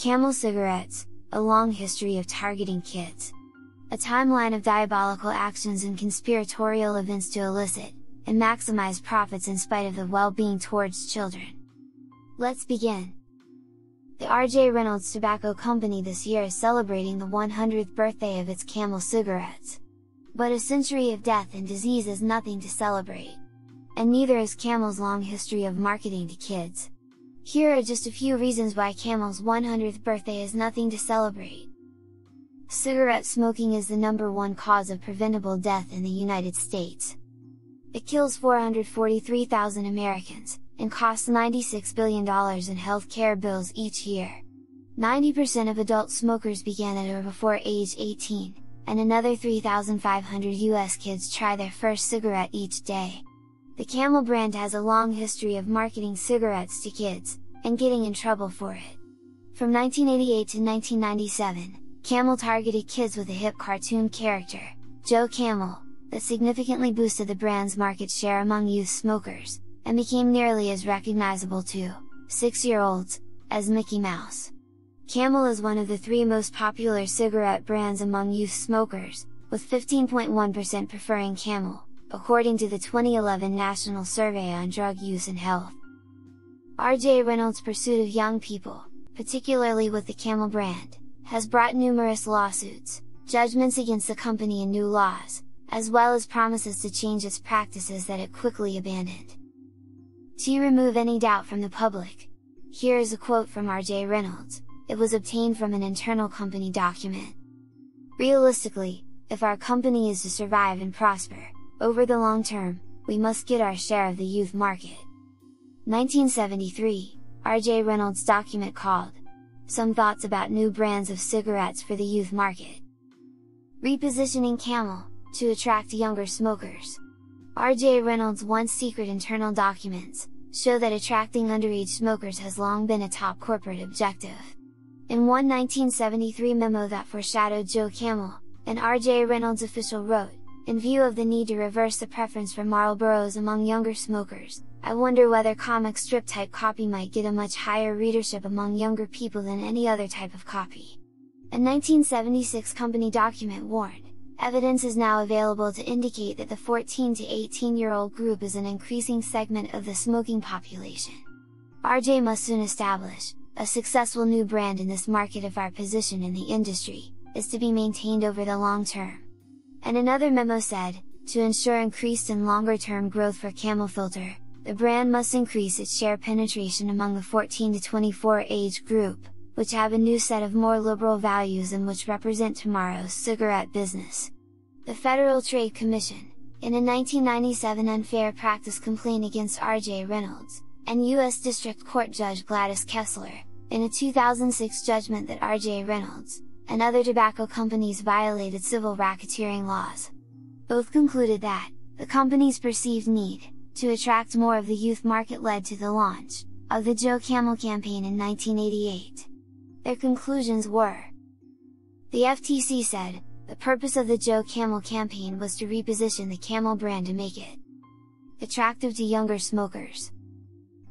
Camel Cigarettes, a long history of targeting kids. A timeline of diabolical actions and conspiratorial events to elicit, and maximize profits in spite of the well-being towards children. Let's begin! The RJ Reynolds Tobacco Company this year is celebrating the 100th birthday of its Camel cigarettes. But a century of death and disease is nothing to celebrate. And neither is Camel's long history of marketing to kids. Here are just a few reasons why Camel's 100th birthday is nothing to celebrate. Cigarette smoking is the number one cause of preventable death in the United States. It kills 443,000 Americans, and costs $96 billion in health care bills each year. 90% of adult smokers began at or before age 18, and another 3,500 US kids try their first cigarette each day. The Camel brand has a long history of marketing cigarettes to kids, and getting in trouble for it. From 1988 to 1997, Camel targeted kids with a hip cartoon character, Joe Camel, that significantly boosted the brand's market share among youth smokers, and became nearly as recognizable to 6-year-olds, as Mickey Mouse. Camel is one of the three most popular cigarette brands among youth smokers, with 15.1% preferring Camel, according to the 2011 National Survey on Drug Use and Health. RJ Reynolds' pursuit of young people, particularly with the Camel brand, has brought numerous lawsuits, judgments against the company and new laws, as well as promises to change its practices that it quickly abandoned. To remove any doubt from the public, here is a quote from RJ Reynolds, it was obtained from an internal company document. Realistically, if our company is to survive and prosper, over the long term, we must get our share of the youth market. 1973, RJ Reynolds document called, some thoughts about new brands of cigarettes for the youth market. Repositioning Camel, to attract younger smokers. RJ Reynolds' once secret internal documents, show that attracting underage smokers has long been a top corporate objective. In one 1973 memo that foreshadowed Joe Camel, an RJ Reynolds official wrote, in view of the need to reverse the preference for Marlboros among younger smokers, I wonder whether comic strip type copy might get a much higher readership among younger people than any other type of copy. A 1976 company document warned, evidence is now available to indicate that the 14 to 18 year old group is an increasing segment of the smoking population. RJ must soon establish, a successful new brand in this market if our position in the industry, is to be maintained over the long term. And another memo said, to ensure increased and longer term growth for Camel Filter, the brand must increase its share penetration among the 14 to 24 age group, which have a new set of more liberal values and which represent tomorrow's cigarette business. The Federal Trade Commission, in a 1997 unfair practice complaint against R.J. Reynolds, and U.S. District Court Judge Gladys Kessler, in a 2006 judgment that R.J. Reynolds, and other tobacco companies violated civil racketeering laws. Both concluded that, the company's perceived need, to attract more of the youth market led to the launch, of the Joe Camel campaign in 1988. Their conclusions were The FTC said, the purpose of the Joe Camel campaign was to reposition the Camel brand to make it attractive to younger smokers.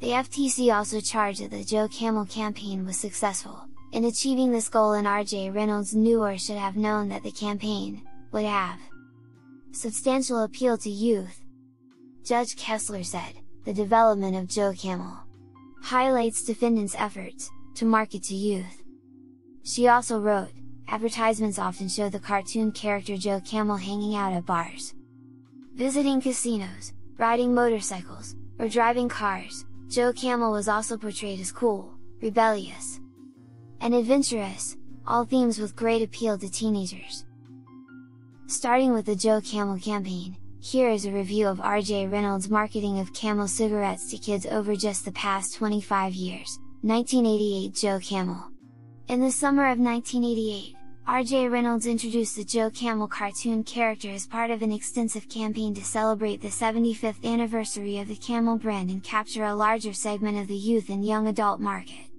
The FTC also charged that the Joe Camel campaign was successful, in achieving this goal and RJ Reynolds knew or should have known that the campaign, would have substantial appeal to youth, Judge Kessler said, the development of Joe Camel highlights defendants' efforts to market to youth. She also wrote, advertisements often show the cartoon character Joe Camel hanging out at bars. Visiting casinos, riding motorcycles, or driving cars, Joe Camel was also portrayed as cool, rebellious, and adventurous, all themes with great appeal to teenagers. Starting with the Joe Camel campaign, here is a review of RJ Reynolds' marketing of Camel cigarettes to kids over just the past 25 years, 1988 Joe Camel. In the summer of 1988, RJ Reynolds introduced the Joe Camel cartoon character as part of an extensive campaign to celebrate the 75th anniversary of the Camel brand and capture a larger segment of the youth and young adult market.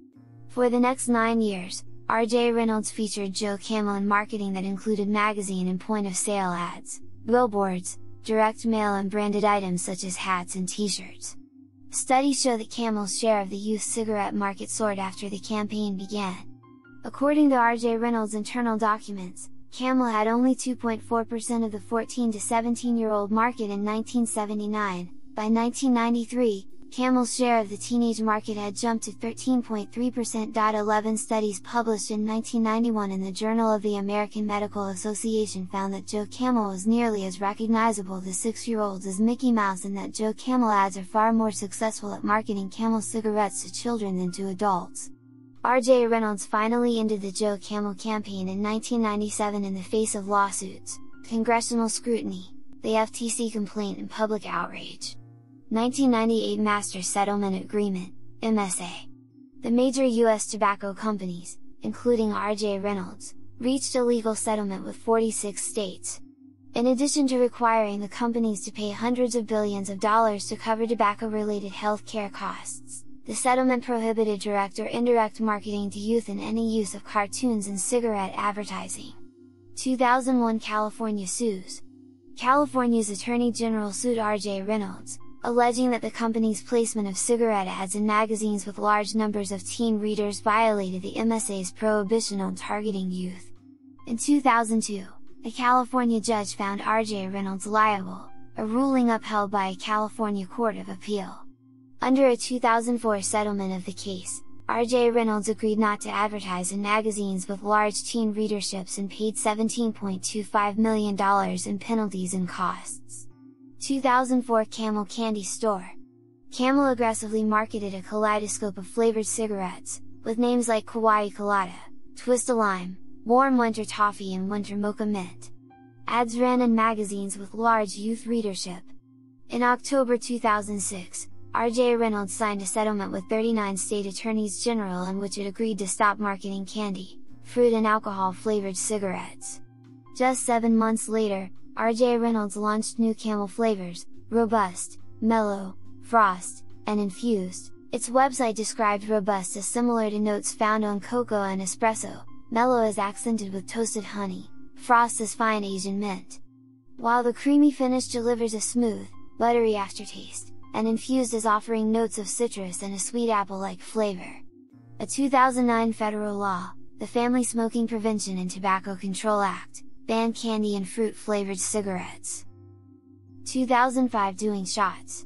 For the next nine years, RJ Reynolds featured Joe Camel in marketing that included magazine and point of sale ads, billboards, direct mail and branded items such as hats and t-shirts. Studies show that Camel's share of the youth cigarette market soared after the campaign began. According to RJ Reynolds' internal documents, Camel had only 2.4% of the 14 to 17 year old market in 1979. By 1993, Camel's share of the teenage market had jumped to 13.3%. 11 studies published in 1991 in the Journal of the American Medical Association found that Joe Camel was nearly as recognizable to 6-year-olds as Mickey Mouse and that Joe Camel ads are far more successful at marketing Camel cigarettes to children than to adults. RJ Reynolds finally ended the Joe Camel campaign in 1997 in the face of lawsuits, congressional scrutiny, the FTC complaint and public outrage. 1998 Master Settlement Agreement, MSA. The major US tobacco companies, including RJ Reynolds, reached a legal settlement with 46 states. In addition to requiring the companies to pay hundreds of billions of dollars to cover tobacco-related health care costs, the settlement prohibited direct or indirect marketing to youth and any use of cartoons and cigarette advertising. 2001 California sues. California's Attorney General sued RJ Reynolds, alleging that the company's placement of cigarette ads in magazines with large numbers of teen readers violated the MSA's prohibition on targeting youth. In 2002, a California judge found RJ Reynolds liable, a ruling upheld by a California Court of Appeal. Under a 2004 settlement of the case, RJ Reynolds agreed not to advertise in magazines with large teen readerships and paid $17.25 million in penalties and costs. 2004 Camel Candy Store. Camel aggressively marketed a kaleidoscope of flavored cigarettes, with names like Kauai Kolada, Twist a Lime, Warm Winter Toffee and Winter Mocha Mint. Ads ran in magazines with large youth readership. In October 2006, RJ Reynolds signed a settlement with 39 state attorneys general in which it agreed to stop marketing candy, fruit and alcohol flavored cigarettes. Just seven months later, RJ Reynolds launched new camel flavors, Robust, Mellow, Frost, and Infused. Its website described Robust as similar to notes found on cocoa and espresso, Mellow is accented with toasted honey, Frost is fine Asian mint. While the creamy finish delivers a smooth, buttery aftertaste, and Infused is offering notes of citrus and a sweet apple-like flavor. A 2009 federal law, the Family Smoking Prevention and Tobacco Control Act, banned candy and fruit flavored cigarettes. 2005 Doing Shots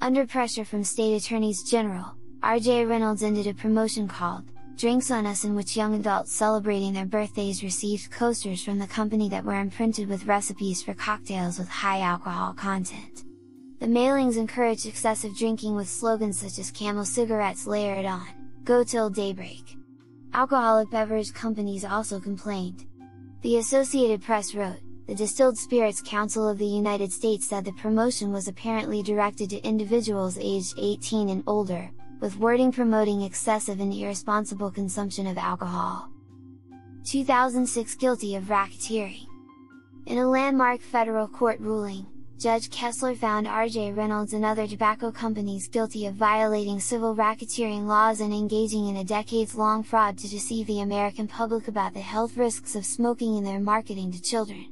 Under pressure from state attorneys general, RJ Reynolds ended a promotion called, Drinks on Us in which young adults celebrating their birthdays received coasters from the company that were imprinted with recipes for cocktails with high alcohol content. The mailings encouraged excessive drinking with slogans such as Camel cigarettes layer it on, go till daybreak. Alcoholic beverage companies also complained, the Associated Press wrote, the Distilled Spirits Council of the United States said the promotion was apparently directed to individuals aged 18 and older, with wording promoting excessive and irresponsible consumption of alcohol. 2006 Guilty of racketeering. In a landmark federal court ruling, Judge Kessler found RJ Reynolds and other tobacco companies guilty of violating civil racketeering laws and engaging in a decades-long fraud to deceive the American public about the health risks of smoking in their marketing to children.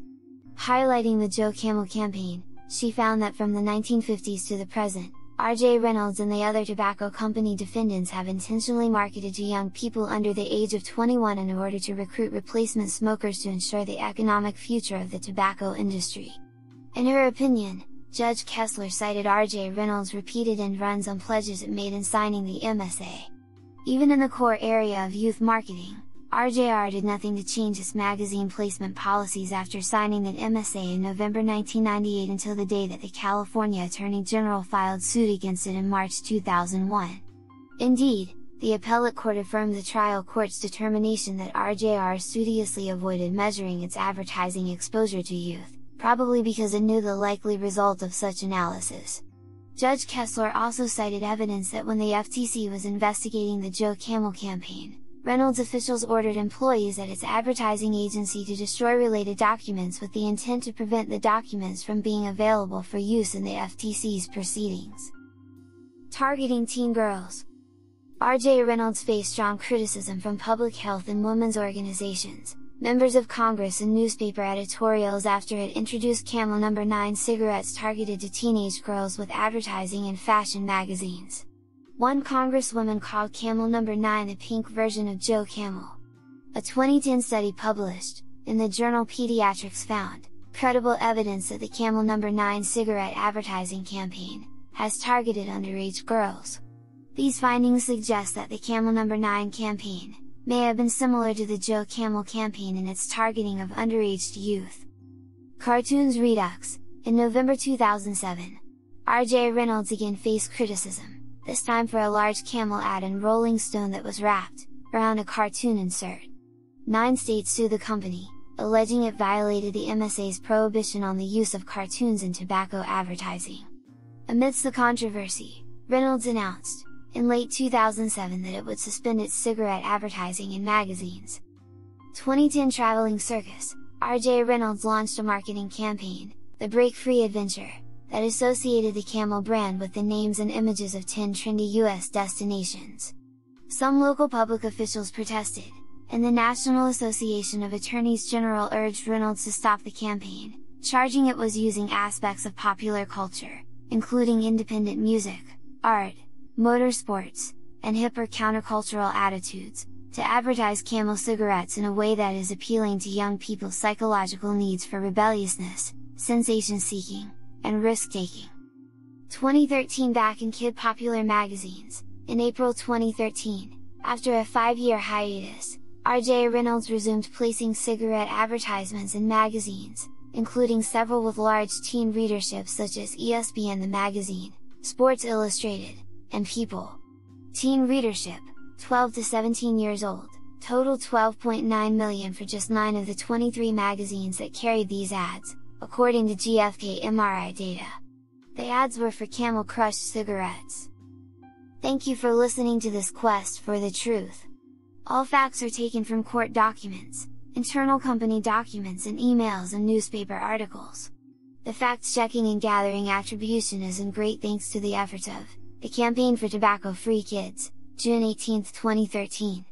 Highlighting the Joe Camel campaign, she found that from the 1950s to the present, RJ Reynolds and the other tobacco company defendants have intentionally marketed to young people under the age of 21 in order to recruit replacement smokers to ensure the economic future of the tobacco industry. In her opinion, Judge Kessler cited RJ Reynolds' repeated end runs on pledges it made in signing the MSA. Even in the core area of youth marketing, RJR did nothing to change its magazine placement policies after signing the MSA in November 1998 until the day that the California Attorney General filed suit against it in March 2001. Indeed, the appellate court affirmed the trial court's determination that RJR studiously avoided measuring its advertising exposure to youth probably because it knew the likely result of such analysis. Judge Kessler also cited evidence that when the FTC was investigating the Joe Camel campaign, Reynolds officials ordered employees at its advertising agency to destroy related documents with the intent to prevent the documents from being available for use in the FTC's proceedings. Targeting teen girls RJ Reynolds faced strong criticism from public health and women's organizations, members of Congress and newspaper editorials after it introduced Camel No. 9 cigarettes targeted to teenage girls with advertising in fashion magazines. One congresswoman called Camel No. 9 the pink version of Joe Camel. A 2010 study published, in the journal Pediatrics found, credible evidence that the Camel No. 9 cigarette advertising campaign, has targeted underage girls. These findings suggest that the Camel No. 9 campaign, may have been similar to the Joe Camel campaign in its targeting of underage youth. Cartoons Redux, in November 2007, RJ Reynolds again faced criticism, this time for a large camel ad in Rolling Stone that was wrapped, around a cartoon insert. Nine states sued the company, alleging it violated the MSA's prohibition on the use of cartoons in tobacco advertising. Amidst the controversy, Reynolds announced, in late 2007 that it would suspend its cigarette advertising in magazines. 2010 Traveling Circus, RJ Reynolds launched a marketing campaign, The Break Free Adventure, that associated the Camel brand with the names and images of 10 trendy US destinations. Some local public officials protested, and the National Association of Attorneys General urged Reynolds to stop the campaign, charging it was using aspects of popular culture, including independent music, art, motorsports, and hipper countercultural attitudes, to advertise Camel cigarettes in a way that is appealing to young people's psychological needs for rebelliousness, sensation seeking, and risk taking. 2013 Back in Kid Popular Magazines, in April 2013, after a five-year hiatus, RJ Reynolds resumed placing cigarette advertisements in magazines, including several with large teen readerships such as ESPN The Magazine, Sports Illustrated, and People. Teen readership, 12 to 17 years old, total 12.9 million for just 9 of the 23 magazines that carried these ads, according to GfK MRI data. The ads were for Camel Crush cigarettes. Thank you for listening to this quest for the truth. All facts are taken from court documents, internal company documents and emails and newspaper articles. The fact-checking and gathering attribution is in great thanks to the efforts of, the Campaign for Tobacco Free Kids, June 18, 2013.